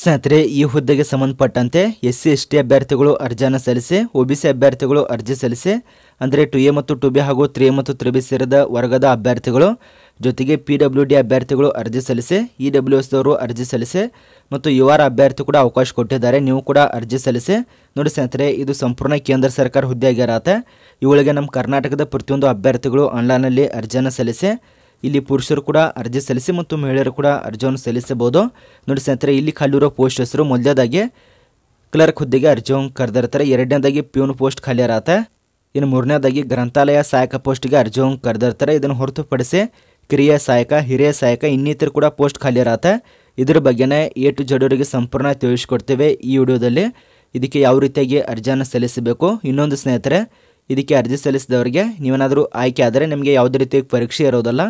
ಸ್ನೇಹಿತರೆ, ಈ ಹುದ್ದೆಗೆ ಸಂಬಂಧಪಟ್ಟಂತೆ ಎಸ್ ಸಿ ಎಸ್ ಟಿ ಅಭ್ಯರ್ಥಿಗಳು ಅರ್ಜಿಯನ್ನು ಸಲ್ಲಿಸಿ, ಒ ಬಿ ಸಿ ಅಭ್ಯರ್ಥಿಗಳು ಅರ್ಜಿ ಸಲ್ಲಿಸಿ, ಅಂದರೆ ಟು ಎ ಮತ್ತು ಟು ಬಿ ಹಾಗೂ ತ್ರೀ ಮತ್ತು ತ್ರಿ ಬಿ ಸೇರಿದ ವರ್ಗದ ಅಭ್ಯರ್ಥಿಗಳು, ಜೊತೆಗೆ ಪಿ ಡಬ್ಲ್ಯೂ ಡಿ ಅಭ್ಯರ್ಥಿಗಳು ಅರ್ಜಿ ಸಲ್ಲಿಸಿ, ಇ ಡಬ್ಲ್ಯೂ ಎಸ್ದವರು ಅರ್ಜಿ ಸಲ್ಲಿಸಿ ಮತ್ತು ಯು ಆರ್ ಅಭ್ಯರ್ಥಿ ಕೂಡ ಅವಕಾಶ ಕೊಟ್ಟಿದ್ದಾರೆ. ನೀವು ಕೂಡ ಅರ್ಜಿ ಸಲ್ಲಿಸಿ. ನೋಡಿ ಸ್ನೇಹಿತರೆ, ಇದು ಸಂಪೂರ್ಣ ಕೇಂದ್ರ ಸರ್ಕಾರ ಹುದ್ದೆ ಆಗಿರತ್ತೆ ಇವುಗಳಿಗೆ ನಮ್ಮ ಕರ್ನಾಟಕದ ಪ್ರತಿಯೊಂದು ಅಭ್ಯರ್ಥಿಗಳು ಆನ್ಲೈನಲ್ಲಿ ಅರ್ಜಿಯನ್ನು ಸಲ್ಲಿಸಿ ಇಲ್ಲಿ ಪುರುಷರು ಕೂಡ ಅರ್ಜಿ ಸಲ್ಲಿಸಿ ಮತ್ತು ಮಹಿಳೆಯರು ಕೂಡ ಅರ್ಜಿಯನ್ನು ಸಲ್ಲಿಸಬಹುದು. ನೋಡಿ ಸ್ನೇಹಿತರೆ, ಇಲ್ಲಿ ಖಾಲಿರೋ ಪೋಸ್ಟ್ ಹೆಸರು ಮೊದಲನೇದಾಗಿ ಕ್ಲರ್ಕ್ ಹುದ್ದೆಗೆ ಅರ್ಜಿಯನ್ನು ಕರೆದಿರ್ತಾರೆ. ಎರಡನೇದಾಗಿ ಪ್ಯೂನ್ ಪೋಸ್ಟ್ ಖಾಲಿ ಇರತ್ತೆ ಇನ್ನು ಮೂರನೇದಾಗಿ ಗ್ರಂಥಾಲಯ ಸಹಾಯಕ ಪೋಸ್ಟ್ಗೆ ಅರ್ಜಿಯನ್ನು ಕರೆದಿರ್ತಾರೆ. ಇದನ್ನು ಹೊರತುಪಡಿಸಿ ಕಿರಿಯ ಸಹಾಯಕ, ಹಿರಿಯ ಸಹಾಯಕ, ಇನ್ನಿತರ ಕೂಡ ಪೋಸ್ಟ್ ಖಾಲಿ ಇರತ್ತೆ ಇದರ ಬಗ್ಗೆನೇ ಎ ಟು ಜಡವರಿಗೆ ಸಂಪೂರ್ಣ ತಿಳಿಸ್ಕೊಡ್ತೇವೆ ಈ ವಿಡಿಯೋದಲ್ಲಿ. ಇದಕ್ಕೆ ಯಾವ ರೀತಿಯಾಗಿ ಅರ್ಜಿಯನ್ನು ಸಲ್ಲಿಸಬೇಕು. ಇನ್ನೊಂದು ಸ್ನೇಹಿತರೆ ಇದಕ್ಕೆ ಅರ್ಜಿ ಸಲ್ಲಿಸಿದವರಿಗೆ ನೀವೇನಾದರೂ ಆಯ್ಕೆ ಆದರೆ ನಿಮಗೆ ಯಾವುದೇ ರೀತಿಯ ಪರೀಕ್ಷೆ ಇರೋದಲ್ಲ,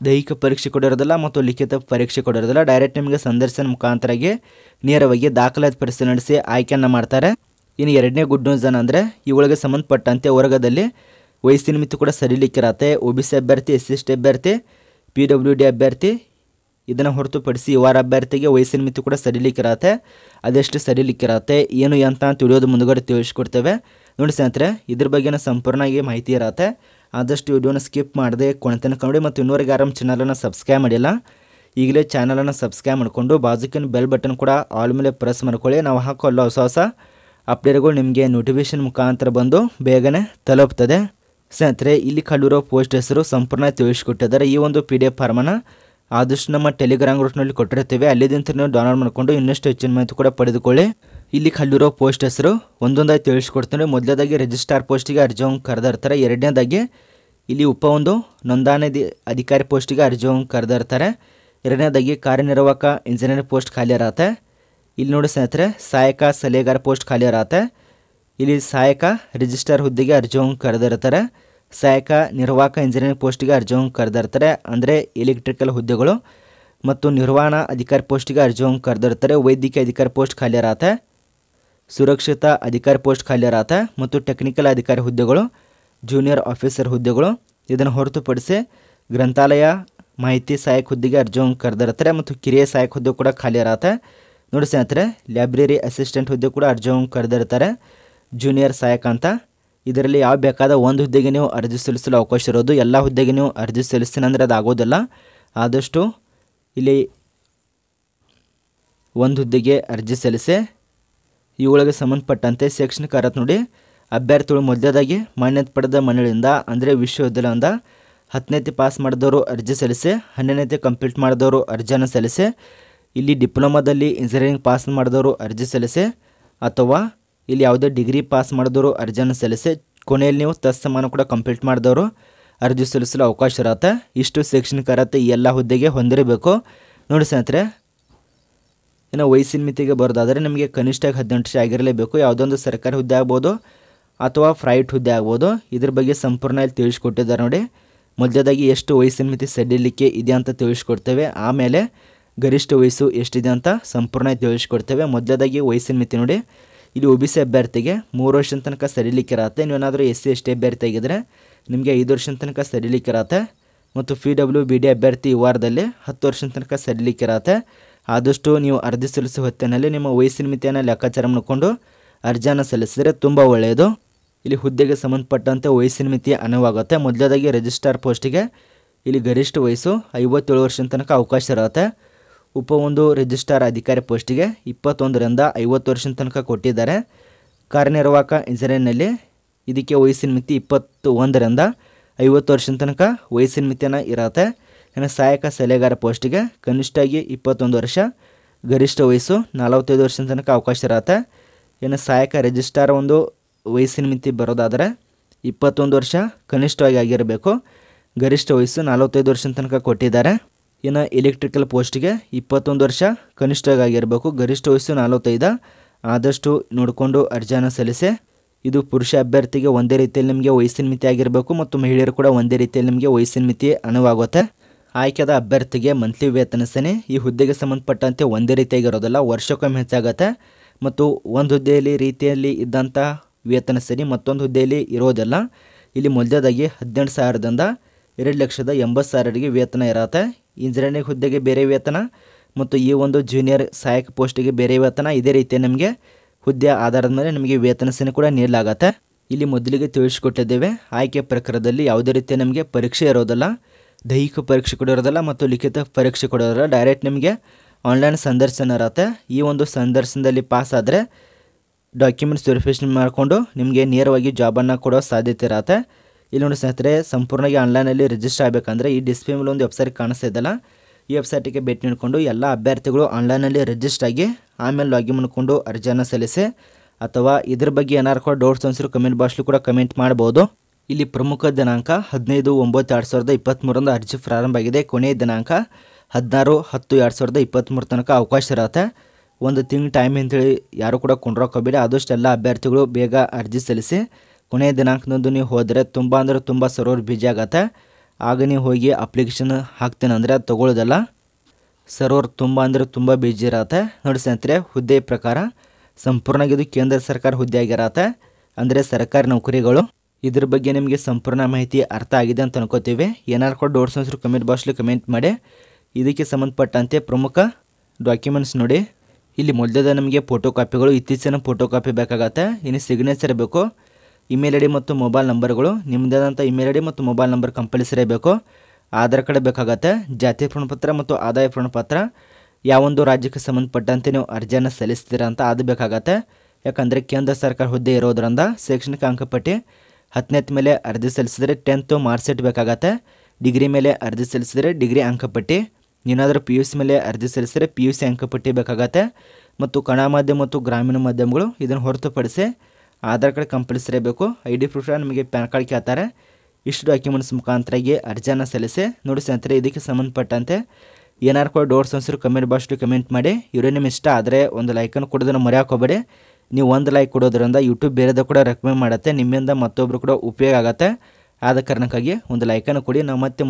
ದೈಹಿಕ ಪರೀಕ್ಷೆ ಕೊಡಿರೋದಿಲ್ಲ ಮತ್ತು ಲಿಖಿತ ಪರೀಕ್ಷೆ ಕೊಡಿರೋದಿಲ್ಲ ಡೈರೆಕ್ಟ್ ನಿಮಗೆ ಸಂದರ್ಶನ ಮುಖಾಂತರಾಗಿ ನೇರವಾಗಿ ದಾಖಲಾತಿ ಪರೀಕ್ಷೆ ನಡೆಸಿ ಆಯ್ಕೆಯನ್ನು ಮಾಡ್ತಾರೆ. ಇನ್ನು ಎರಡನೇ ಗುಡ್ ನ್ಯೂಸ್ ಏನಂದರೆ, ಇವುಗಳಿಗೆ ಸಂಬಂಧಪಟ್ಟಂತೆ ವರ್ಗದಲ್ಲಿ ವಯಸ್ಸಿನ ಮಿತಿ ಕೂಡ ಸರಿಲಿಕ್ಕಿರತ್ತೆ ಒ ಬಿ ಸಿ ಅಭ್ಯರ್ಥಿ, ಎಸ್ ಸಿ ಎಸ್ ಟಿ ಅಭ್ಯರ್ಥಿ, ಪಿ ಡಬ್ಲ್ಯೂ ಡಿ ಅಭ್ಯರ್ಥಿ, ಇದನ್ನು ಹೊರತುಪಡಿಸಿ ಆರ್ ಅಭ್ಯರ್ಥಿಗೆ ವಯಸ್ಸಿನ ಮಿತಿ ಕೂಡ ಸರಿಲಿಕ್ಕಿರತ್ತೆ ಅದೆಷ್ಟು ಸರಿಲಿಕ್ಕಿರತ್ತೆ ಏನು ಅಂತ ತಿಳಿಯೋದು ಮುಂದುಗಡೆ ತಿಳಿಸ್ಕೊಡ್ತೇವೆ. ನೋಡಿ ಸ್ನೇಹಿತರೆ, ಇದ್ರ ಬಗ್ಗೆನ ಸಂಪೂರ್ಣವಾಗಿ ಮಾಹಿತಿ ಇರತ್ತೆ. ಆದಷ್ಟು ವಿಡಿಯೋನ ಸ್ಕಿಪ್ ಮಾಡದೆ ಕೊನೆತನಕ ನೋಡಿ ಮತ್ತು ಇನ್ನೂರಿಗೆ ಆರಾಮ್ ಚಾನಲನ್ನು ಸಬ್ಸ್ಕ್ರೈಬ್ ಮಾಡಿಲ್ಲ, ಈಗಲೇ ಚಾನಲನ್ನು ಸಬ್ಸ್ಕ್ರೈಬ್ ಮಾಡಿಕೊಂಡು ಬಾಜುಕಿನ ಬೆಲ್ ಬಟನ್ ಕೂಡ ಆಲ್ ಮೇಲೆ ಪ್ರೆಸ್ ಮಾಡ್ಕೊಳ್ಳಿ. ನಾವು ಹಾಕೋಲ್ಲ ಹೊಸ ಹೊಸ ಅಪ್ಡೇಟ್ಗಳು ನಿಮಗೆ ನೋಟಿಫಿಕೇಶನ್ ಮುಖಾಂತರ ಬಂದು ಬೇಗನೆ ತಲುಪ್ತದೆ. ಸ್ನೇಹಿತರೆ, ಇಲ್ಲಿ ಕಲ್ಲಿರೋ ಪೋಸ್ಟ್ ಹೆಸರು ಸಂಪೂರ್ಣ ತಿಳಿಸಿಕೊಟ್ಟಿದ್ದಾರೆ. ಈ ಒಂದು ಪಿ ಡಿ ಎಫ್ ಫಾರ್ಮನ್ನು ಆದಷ್ಟು ನಮ್ಮ ಟೆಲಿಗ್ರಾಮ್ ಗ್ರೂಪ್ನಲ್ಲಿ ಕೊಟ್ಟಿರ್ತೀವಿ ಅಲ್ಲಿದ್ದಂತ ನೀವು ಡೌನ್ಲೋಡ್ ಮಾಡಿಕೊಂಡು ಇನ್ನಷ್ಟು ಹೆಚ್ಚಿನ ಮಾಹಿತಿ ಕೂಡ ಪಡೆದುಕೊಳ್ಳಿ. ಇಲ್ಲಿ ಕಲ್ಲಿರೋ ಪೋಸ್ಟ್ ಹೆಸರು ಒಂದೊಂದಾಗಿ ತಿಳಿಸ್ಕೊಡ್ತೀನಿ. ಮೊದಲನೇದಾಗಿ ರಿಜಿಸ್ಟ್ರಾರ್ ಪೋಸ್ಟಿಗೆ ಅರ್ಜಿಯನ್ನು ಕರೆದಿರ್ತಾರೆ. ಎರಡನೇದಾಗಿ ಇಲ್ಲಿ ಉಪ ಒಂದು ನೋಂದಣಿ ಅಧಿಕಾರಿ ಪೋಸ್ಟಿಗೆ ಅರ್ಜಿಯನ್ನು ಕರೆದಿರ್ತಾರೆ. ಎರಡನೇದಾಗಿ ಕಾರ್ಯನಿರ್ವಾಹಕ ಇಂಜಿನಿಯರ್ ಪೋಸ್ಟ್ ಖಾಲಿ ಇರತ್ತೆ ಇಲ್ಲಿ ನೋಡಿ ಸ್ನೇಹಿತರೆ, ಸಹಾಯಕ ಸಲಹೆಗಾರ ಪೋಸ್ಟ್ ಖಾಲಿ ಇರತ್ತೆ ಇಲ್ಲಿ ಸಹಾಯಕ ರಿಜಿಸ್ಟರ್ ಹುದ್ದೆಗೆ ಅರ್ಜಿಯನ್ನು ಕರೆದಿರ್ತಾರೆ. ಸಹಾಯಕ ನಿರ್ವಾಹಕ ಇಂಜಿನಿಯರಿಂಗ್ ಪೋಸ್ಟಿಗೆ ಅರ್ಜಿಯನ್ನು ಕರೆದಿರ್ತಾರೆ. ಅಂದರೆ ಎಲೆಕ್ಟ್ರಿಕಲ್ ಹುದ್ದೆಗಳು. ಮತ್ತು ನಿರ್ವಹಣಾ ಅಧಿಕಾರಿ ಪೋಸ್ಟಿಗೆ ಅರ್ಜಿಯನ್ನು ಕರೆದಿರ್ತಾರೆ. ವೈದ್ಯಕೀಯ ಅಧಿಕಾರಿ ಪೋಸ್ಟ್ ಖಾಲಿ ಇರತ್ತೆ ಸುರಕ್ಷಿತ ಅಧಿಕಾರಿ ಪೋಸ್ಟ್ ಖಾಲಿ ಮತ್ತು ಟೆಕ್ನಿಕಲ್ ಅಧಿಕಾರಿ ಹುದ್ದೆಗಳು ಜೂನಿಯರ್ ಆಫೀಸರ್ ಹುದ್ದೆಗಳು ಇದನ್ನು ಹೊರತುಪಡಿಸಿ ಗ್ರಂಥಾಲಯ, ಮಾಹಿತಿ ಸಹಾಯಕ ಹುದ್ದೆಗೆ ಅರ್ಜಿಯನ್ನು ಕರೆದಿರ್ತಾರೆ ಮತ್ತು ಕಿರಿಯ ಸಹಾಯಕ ಹುದ್ದೆ ಕೂಡ ಖಾಲಿ ಇರತ್ತೆ ನೋಡಿ ಸ್ನೇಹಿತರೆ ಲೈಬ್ರರಿ ಅಸಿಸ್ಟೆಂಟ್ ಹುದ್ದೆ ಕೂಡ ಅರ್ಜಿಯನ್ನು ಕರೆದಿರ್ತಾರೆ ಜೂನಿಯರ್ ಸಹಾಯಕ ಅಂತ. ಇದರಲ್ಲಿ ಯಾವ ಬೇಕಾದ ಒಂದು ಹುದ್ದೆಗೆ ನೀವು ಅರ್ಜಿ ಸಲ್ಲಿಸಲು ಅವಕಾಶ ಇರೋದು, ಎಲ್ಲ ಹುದ್ದೆಗೆ ನೀವು ಅರ್ಜಿ ಸಲ್ಲಿಸ್ತೀನಿ ಅಂದರೆ ಅದು ಆಗೋದಿಲ್ಲ. ಆದಷ್ಟು ಇಲ್ಲಿ ಒಂದು ಹುದ್ದೆಗೆ ಅರ್ಜಿ ಸಲ್ಲಿಸಿ ಇವುಗಳಿಗೆ ಸಂಬಂಧಪಟ್ಟಂತೆ ಶೈಕ್ಷಣಿಕ ಅರ್ಹತೆ ನೋಡಿ. ಅಭ್ಯರ್ಥಿಗಳು ಮೊದಲದಾಗಿ ಮಾನ್ಯತೆ ಪಡೆದ ಮನೆಗಳಿಂದ ಅಂದರೆ ವಿಶ್ವವಿದ್ಯಾಲಯದಿಂದ ಹತ್ತನೇತಿ ಪಾಸ್ ಮಾಡಿದವರು ಅರ್ಜಿ ಸಲ್ಲಿಸಿ ಹನ್ನೆರಡನೇತಿ ಕಂಪ್ಲೀಟ್ ಮಾಡಿದವರು ಅರ್ಜಿಯನ್ನು ಸಲ್ಲಿಸಿ, ಇಲ್ಲಿ ಡಿಪ್ಲೊಮಾದಲ್ಲಿ ಇಂಜಿನಿಯರಿಂಗ್ ಪಾಸ್ ಮಾಡಿದವರು ಅರ್ಜಿ ಸಲ್ಲಿಸಿ, ಅಥವಾ ಇಲ್ಲಿ ಯಾವುದೇ ಡಿಗ್ರಿ ಪಾಸ್ ಮಾಡಿದವರು ಅರ್ಜಿಯನ್ನು ಸಲ್ಲಿಸಿ, ಕೊನೆಯಲ್ಲಿ ನೀವು ತತ್ಸಮಾನ ಕೂಡ ಕಂಪ್ಲೀಟ್ ಮಾಡಿದವರು ಅರ್ಜಿ ಸಲ್ಲಿಸಲು ಅವಕಾಶ ಇರುತ್ತೆ. ಇಷ್ಟು ಶೈಕ್ಷಣಿಕ ಅರ್ಹತೆ ಈ ಎಲ್ಲ ಹುದ್ದೆಗೆ ಹೊಂದಿರಬೇಕು. ನೋಡಿ ಸ್ನೇಹಿತರೆ ಇನ್ನು ವಯಸ್ಸಿನ ಮಿತಿಗೆ ಬರೋದಾದರೆ ನಿಮಗೆ ಕನಿಷ್ಠ ಹದಿನೆಂಟು ವರ್ಷ ಆಗಿರಲೇಬೇಕು. ಯಾವುದೊಂದು ಸರ್ಕಾರಿ ಹುದ್ದೆ ಆಗ್ಬೋದು ಅಥವಾ ಫ್ರೈಟ್ ಹುದ್ದೆ ಆಗ್ಬೋದು. ಇದ್ರ ಬಗ್ಗೆ ಸಂಪೂರ್ಣ ಇಲ್ಲಿ ತಿಳಿಸ್ಕೊಟ್ಟಿದ್ದಾರೆ ನೋಡಿ. ಮೊದಲದಾಗಿ ಎಷ್ಟು ವಯಸ್ಸಿನ ಮಿತಿ ಸಡಿಲಿಕ್ಕೆ ಇದೆ ಅಂತ ತಿಳಿಸ್ಕೊಡ್ತೇವೆ. ಆಮೇಲೆ ಗರಿಷ್ಠ ವಯಸ್ಸು ಎಷ್ಟಿದೆ ಅಂತ ಸಂಪೂರ್ಣ ತಿಳಿಸ್ಕೊಡ್ತೇವೆ. ಮೊದಲದಾಗಿ ವಯಸ್ಸಿನ ಮಿತಿ ನೋಡಿ. ಇಲ್ಲಿ ಒ ಬಿ ಸಿ ಅಭ್ಯರ್ಥಿಗೆ ಮೂರು ವರ್ಷದ ತನಕ ಸರಿಲಿಕ್ಕೆ ಇರತ್ತೆ. ನೀವೇನಾದರೂ ಎಸ್ ಸಿ, ಎಸ್ ಟಿ ಅಭ್ಯರ್ಥಿ ಆಗಿದ್ದರೆ ನಿಮಗೆ ಐದು ವರ್ಷದ ತನಕ ಸರಿಲಿಕ್ಕೆ ಇರತ್ತೆ. ಮತ್ತು ಪಿ ಡಬ್ಲ್ಯೂ, ಬಿ ಡಿ ಅಭ್ಯರ್ಥಿ ಈ ವಾರದಲ್ಲಿ ಹತ್ತು ವರ್ಷದ ತನಕ ಸರಿಲಿಕ್ಕೆ ಇರತ್ತೆ. ಆದಷ್ಟು ನೀವು ಅರ್ಜಿ ಸಲ್ಲಿಸುವ ಹೊತ್ತಿನಲ್ಲಿ ನಿಮ್ಮ ವಯಸ್ಸಿನ ಮಿತಿಯನ್ನು ಲೆಕ್ಕಾಚಾರ ಮಾಡಿಕೊಂಡು ಅರ್ಜಿಯನ್ನು ಸಲ್ಲಿಸಿದರೆ ತುಂಬ ಒಳ್ಳೆಯದು. ಇಲ್ಲಿ ಹುದ್ದೆಗೆ ಸಂಬಂಧಪಟ್ಟಂತೆ ವಯಸ್ಸಿನ ಮಿತಿ ಅನುವಾಗುತ್ತೆ. ಮೊದಲದಾಗಿ ರಿಜಿಸ್ಟ್ರಾರ್ ಪೋಸ್ಟಿಗೆ ಇಲ್ಲಿ ಗರಿಷ್ಠ ವಯಸ್ಸು ಐವತ್ತೇಳು ವರ್ಷದ ತನಕ ಅವಕಾಶ ಇರುತ್ತೆ. ಉಪ ಒಂದು ರಿಜಿಸ್ಟ್ರಾರ್ ಅಧಿಕಾರಿ ಪೋಸ್ಟಿಗೆ ಇಪ್ಪತ್ತೊಂದರಿಂದ ಐವತ್ತು ವರ್ಷದ ತನಕ ಕೊಟ್ಟಿದ್ದಾರೆ. ಕಾರ್ಯನಿರ್ವಾಹಕ ಇಂಜಿನಿಯರ್ನಲ್ಲಿ ಇದಕ್ಕೆ ವಯಸ್ಸಿನ ಮಿತಿ ಇಪ್ಪತ್ತು ಒಂದರಿಂದ ಐವತ್ತು ವರ್ಷದ ತನಕ ವಯಸ್ಸಿನ ಮಿತಿಯನ್ನು ಇರತ್ತೆ. ಇನ್ನು ಸಹಾಯಕ ಸಲಹೆಗಾರ ಪೋಸ್ಟಿಗೆ ಕನಿಷ್ಠವಾಗಿ ಇಪ್ಪತ್ತೊಂದು ವರ್ಷ, ಗರಿಷ್ಠ ವಯಸ್ಸು ನಲವತ್ತೈದು ವರ್ಷದ ತನಕ ಅವಕಾಶ ಇರತ್ತೆ. ಇನ್ನು ಸಹಾಯಕ ರಿಜಿಸ್ಟ್ರಾರ್ ಒಂದು ವಯಸ್ಸಿನ ಮಿತಿ ಬರೋದಾದರೆ ಇಪ್ಪತ್ತೊಂದು ವರ್ಷ ಕನಿಷ್ಠವಾಗಿ ಆಗಿರಬೇಕು. ಗರಿಷ್ಠ ವಯಸ್ಸು ನಲವತ್ತೈದು ವರ್ಷದ ತನಕ ಕೊಟ್ಟಿದ್ದಾರೆ. ಇನ್ನು ಎಲೆಕ್ಟ್ರಿಕಲ್ ಪೋಸ್ಟಿಗೆ ಇಪ್ಪತ್ತೊಂದು ವರ್ಷ ಕನಿಷ್ಠವಾಗಿ ಆಗಿರಬೇಕು. ಗರಿಷ್ಠ ವಯಸ್ಸು ನಲವತ್ತೈದು. ಆದಷ್ಟು ನೋಡಿಕೊಂಡು ಅರ್ಜಿಯನ್ನು ಸಲ್ಲಿಸಿ. ಇದು ಪುರುಷ ಅಭ್ಯರ್ಥಿಗೆ ಒಂದೇ ರೀತಿಯಲ್ಲಿ ನಿಮಗೆ ವಯಸ್ಸಿನ ಮಿತಿ ಆಗಿರಬೇಕು ಮತ್ತು ಮಹಿಳೆಯರು ಕೂಡ ಒಂದೇ ರೀತಿಯಲ್ಲಿ ನಿಮಗೆ ವಯಸ್ಸಿನ ಮಿತಿ ಅನುವಾಗುತ್ತೆ. ಆಯ್ಕೆದ ಅಭ್ಯರ್ಥಿಗೆ ಮಂತ್ಲಿ ವೇತನ ಸೇನೆ ಈ ಹುದ್ದೆಗೆ ಸಂಬಂಧಪಟ್ಟಂತೆ ಒಂದೇ ರೀತಿಯಾಗಿರೋದಲ್ಲ ವರ್ಷಕ್ಕೊಮ್ಮೆ ಹೆಚ್ಚಾಗತ್ತೆ. ಮತ್ತು ಒಂದು ಹುದ್ದೆಯಲ್ಲಿ ರೀತಿಯಲ್ಲಿ ಇದ್ದಂಥ ವೇತನ ಸೇನೆ ಮತ್ತೊಂದು ಹುದ್ದೆಯಲ್ಲಿ ಇರೋದಿಲ್ಲ. ಇಲ್ಲಿ ಮೊದಲದಾಗಿ ಹದಿನೆಂಟು ಸಾವಿರದಿಂದ ಎರಡು ಲಕ್ಷದ ಎಂಬತ್ತು ಸಾವಿರವರೆಗೆ ವೇತನ ಇರತ್ತೆ. ಇಂಜಿನಿಯರಿಂಗ್ ಹುದ್ದೆಗೆ ಬೇರೆ ವೇತನ ಮತ್ತು ಈ ಒಂದು ಜೂನಿಯರ್ ಸಹಾಯಕ ಪೋಸ್ಟಿಗೆ ಬೇರೆ ವೇತನ ಇದೇ ರೀತಿ ನಿಮಗೆ ಹುದ್ದೆ ಆಧಾರದ ಮೇಲೆ ನಿಮಗೆ ವೇತನ ಸೇನೆ ಕೂಡ ನೀಡಲಾಗತ್ತೆ. ಇಲ್ಲಿ ಮೊದಲಿಗೆ ತಿಳಿಸಿಕೊಟ್ಟಿದ್ದೇವೆ, ಆಯ್ಕೆ ಪ್ರಕಾರದಲ್ಲಿ ಯಾವುದೇ ರೀತಿಯ ನಮಗೆ ಪರೀಕ್ಷೆ ಇರೋದಿಲ್ಲ. ದೈಹಿಕ ಪರೀಕ್ಷೆ ಕೊಡೋರದಲ್ಲ ಮತ್ತು ಲಿಖಿತ ಪರೀಕ್ಷೆ ಕೊಡೋರಲ್ಲ ಡೈರೆಕ್ಟ್ ನಿಮಗೆ ಆನ್ಲೈನ್ ಸಂದರ್ಶನ ಇರುತ್ತೆ. ಈ ಒಂದು ಸಂದರ್ಶನದಲ್ಲಿ ಪಾಸ್ ಆದರೆ ಡಾಕ್ಯುಮೆಂಟ್ಸ್ ವೆರಿಫಿಕೇಷನ್ ಮಾಡಿಕೊಂಡು ನಿಮಗೆ ನೇರವಾಗಿ ಜಾಬನ್ನು ಕೊಡೋ ಸಾಧ್ಯತೆ ಇರತ್ತೆ. ಇಲ್ಲಿ ನೋಡಿ ಸ್ನೇಹಿತರೆ, ಸಂಪೂರ್ಣವಾಗಿ ಆನ್ಲೈನಲ್ಲಿ ರಿಜಿಸ್ಟರ್ ಆಗಬೇಕಂದ್ರೆ ಈ ಡಿಸ್ಪ್ಲೇ ಒಂದು ವೆಬ್ಸೈಟ್ ಕಾಣಿಸ್ತಾ ಇದ್ದಲ್ಲ ಈ ವೆಬ್ಸೈಟಿಗೆ ಭೇಟಿ ನೀಡಿಕೊಂಡು ಎಲ್ಲ ಅಭ್ಯರ್ಥಿಗಳು ಆನ್ಲೈನಲ್ಲಿ ರಿಜಿಸ್ಟರ್ ಆಗಿ ಆಮೇಲೆ ಲಾಗಿನ್ ಮಾಡಿಕೊಂಡು ಅರ್ಜಿಯನ್ನು ಸಲ್ಲಿಸಿ ಅಥವಾ ಇದ್ರ ಬಗ್ಗೆ ಏನಾರು ಕೂಡ ಡೌಟ್ಸ್ ಅನ್ಸಿರು ಕಮೆಂಟ್ ಬಾಕ್ಸ್ಲಿ ಕೂಡ ಕಮೆಂಟ್ ಮಾಡ್ಬೋದು. ಇಲ್ಲಿ ಪ್ರಮುಖ ದಿನಾಂಕ ಹದಿನೈದು ಒಂಬತ್ತು ಎರಡು ಸಾವಿರದ ಇಪ್ಪತ್ತ್ಮೂರಂದು ಅರ್ಜಿ ಪ್ರಾರಂಭ ಆಗಿದೆ ಕೊನೆಯ ದಿನಾಂಕ ಹದಿನಾರು ಹತ್ತು ಎರಡು ಸಾವಿರದ ಇಪ್ಪತ್ತ್ಮೂರು ತನಕ ಅವಕಾಶ ಇರುತ್ತೆ. ಒಂದು ತಿಂಗ್ಳು ಟೈಮ್ ಅಂತೇಳಿ ಯಾರು ಕೂಡ ಕೊಂಡ್ರೋಕೋಬೇಡಿ ಆದಷ್ಟು ಎಲ್ಲ ಅಭ್ಯರ್ಥಿಗಳು ಬೇಗ ಅರ್ಜಿ ಸಲ್ಲಿಸಿ ಕೊನೆಯ ದಿನಾಂಕದಂದು ನೀವು ಹೋದರೆ ತುಂಬ ಅಂದರೆ ತುಂಬ ಸರ್ವರ್ ಬಿಜಿ ಆಗತ್ತೆ. ಆಗ ನೀವು ಹೋಗಿ ಅಪ್ಲಿಕೇಶನ್ ಹಾಕ್ತೇನೆ ಅಂದರೆ ಅದು ತೊಗೊಳ್ಳೋದಲ್ಲ. ಸರ್ವರ್ ತುಂಬ ಅಂದರೆ ತುಂಬ ಬಿಜಿ ಇರತ್ತೆ. ನೋಡಿ ಸ್ನೇಹಿತರೆ, ಹುದ್ದೆ ಪ್ರಕಾರ ಸಂಪೂರ್ಣವಾಗಿ ಇದು ಕೇಂದ್ರ ಸರ್ಕಾರ ಹುದ್ದೆ ಆಗಿರತ್ತೆ. ಅಂದರೆ ಸರ್ಕಾರಿ ನೌಕರಿಗಳು ಇದ್ರ ಬಗ್ಗೆ ನಿಮಗೆ ಸಂಪೂರ್ಣ ಮಾಹಿತಿ ಅರ್ಥ ಆಗಿದೆ ಅಂತ ಅನ್ಕೋತೀವಿ. ಏನಾರು ಕೂಡ ಡೌಟ್ಸ್ ಅನ್ಸರು ಕಮೆಂಟ್ ಬಾಕ್ಸ್ಲಿ ಕಮೆಂಟ್ ಮಾಡಿ. ಇದಕ್ಕೆ ಸಂಬಂಧಪಟ್ಟಂತೆ ಪ್ರಮುಖ ಡಾಕ್ಯುಮೆಂಟ್ಸ್ ನೋಡಿ. ಇಲ್ಲಿ ಮೊದಲದ ನಮಗೆ ಫೋಟೋ ಕಾಪಿಗಳು ಇತ್ತೀಚಿನ ಫೋಟೋ ಕಾಪಿ ಬೇಕಾಗತ್ತೆ. ಇನ್ನು ಸಿಗ್ನೇಚರ್ ಬೇಕು. ಇಮೇಲ್ ಐ ಡಿ ಮತ್ತು ಮೊಬೈಲ್ ನಂಬರ್ಗಳು ನಿಮ್ಮದಾದಂಥ ಇಮೇಲ್ ಐ ಡಿ ಮತ್ತು ಮೊಬೈಲ್ ನಂಬರ್ ಕಂಪಲ್ಸರಿ ಬೇಕು. ಆಧಾರ್ ಕಾರ್ಡ್ ಬೇಕಾಗತ್ತೆ. ಜಾತಿ ಪ್ರಮಾಣಪತ್ರ ಮತ್ತು ಆದಾಯ ಪ್ರಮಾಣಪತ್ರ. ಯಾವೊಂದು ರಾಜ್ಯಕ್ಕೆ ಸಂಬಂಧಪಟ್ಟಂತೆ ನೀವು ಅರ್ಜಿಯನ್ನು ಸಲ್ಲಿಸ್ತೀರ ಅಂತ ಅದು ಬೇಕಾಗತ್ತೆ. ಯಾಕಂದರೆ ಕೇಂದ್ರ ಸರ್ಕಾರ ಹುದ್ದೆ ಇರೋದ್ರಿಂದ ಶೈಕ್ಷಣಿಕ ಅಂಕಪಟ್ಟಿ ಹತ್ತನೇತ್ ಮೇಲೆ ಅರ್ಜಿ ಸಲ್ಲಿಸಿದರೆ ಟೆಂತು ಮಾರ್ಕ್ಸೀಟ್ ಬೇಕಾಗತ್ತೆ ಡಿಗ್ರಿ ಮೇಲೆ ಅರ್ಜಿ ಸಲ್ಲಿಸಿದರೆ ಡಿಗ್ರಿ ಅಂಕಪಟ್ಟಿ. ಏನಾದರೂ ಪಿ ಯು ಸಿ ಮೇಲೆ ಅರ್ಜಿ ಸಲ್ಲಿಸಿದರೆ ಪಿ ಯು ಸಿ ಅಂಕಪಟ್ಟಿ ಬೇಕಾಗತ್ತೆ. ಮತ್ತು ಕನ್ನಡ ಮಾಧ್ಯಮ ಮತ್ತು ಗ್ರಾಮೀಣ ಮಾಧ್ಯಮಗಳು ಇದನ್ನು ಹೊರತುಪಡಿಸಿ ಆಧಾರ್ ಕಾರ್ಡ್ ಕಂಪಲ್ಸರಿ ಬೇಕು. ಐ ಡಿ ಪ್ರೂಫ್ ನಿಮಗೆ ಪ್ಯಾನ್ ಕಾರ್ಡ್ ಕೇಳ್ತಾರೆ. ಇಷ್ಟು ಡಾಕ್ಯುಮೆಂಟ್ಸ್ ಮುಖಾಂತರಾಗಿ ಅರ್ಜಿಯನ್ನು ಸಲ್ಲಿಸಿ. ನೋಡಿ ಸ್ನೇಹಿತರೆ, ಇದಕ್ಕೆ ಸಂಬಂಧಪಟ್ಟಂತೆ ಏನಾರು ಕೂಡ ಡೌಟ್ಸ್ ಅನ್ಸರು ಕಮೆಂಟ್ ಬಾಕ್ಸ್ಟು ಕಮೆಂಟ್ ಮಾಡಿ. ಇವರೇ ನಿಮ್ಮ ಇಷ್ಟ ಆದರೆ ಒಂದು ಲೈಕನ್ನು ಕೊಡೋದನ್ನು ಮರೆಯಾಕೋಬೇಡಿ ನೀವು ಒಂದು ಲೈಕ್ ಕೊಡೋದ್ರಿಂದ ಯೂಟ್ಯೂಬ್ ಬೇರೆದ ಕೂಡ ರೆಕಮೆಂಡ್ ಮಾಡುತ್ತೆ, ನಿಮ್ಮಿಂದ ಮತ್ತೊಬ್ಬರು ಕೂಡ ಉಪಯೋಗ ಆಗುತ್ತೆ. ಆದ ಕಾರಣಕ್ಕಾಗಿ ಒಂದು ಲೈಕನ್ನು ಕೊಡಿ. ನಾವು ಮತ್ತೆ